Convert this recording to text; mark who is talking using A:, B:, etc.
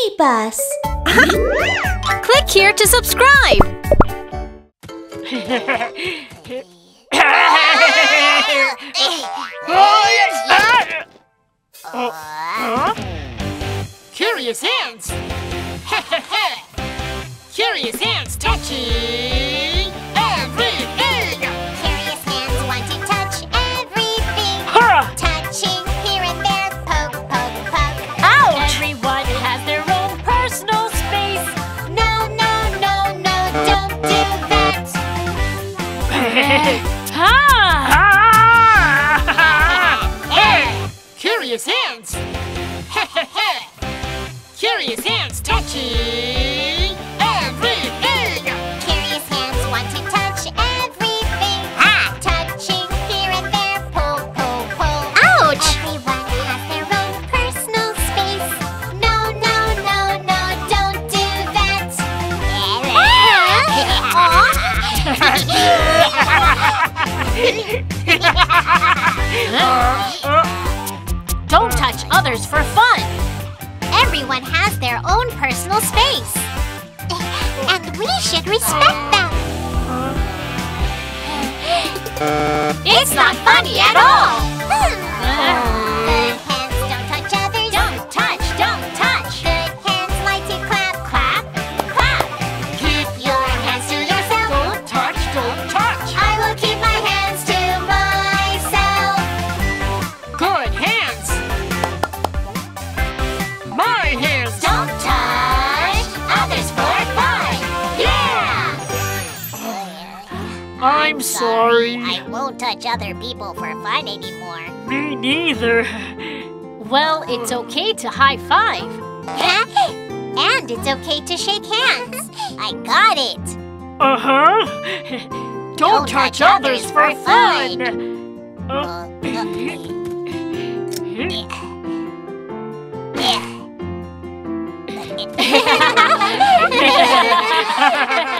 A: BabyBus.
B: Click here to subscribe.
C: Curious hands! Curious hands touching
D: Curious hands!
C: Curious hands touching everything!
D: Curious hands want to touch everything. Ah. Touching here and there, pull, pull, pull.
B: Ouch!
D: Everyone has their own personal space. No, no, no, no, don't do that.
B: Ah. Touch others for fun.
D: Everyone has their own personal space. And we should respect them.
B: It's not funny at all.
C: I'm sorry.
D: I won't touch other people for fun anymore.
C: Me neither.
B: Well, it's okay to high five.
D: and it's okay to shake hands. I got it.
C: Uh huh. Don't, touch, others for fun. Uh,
D: Yeah.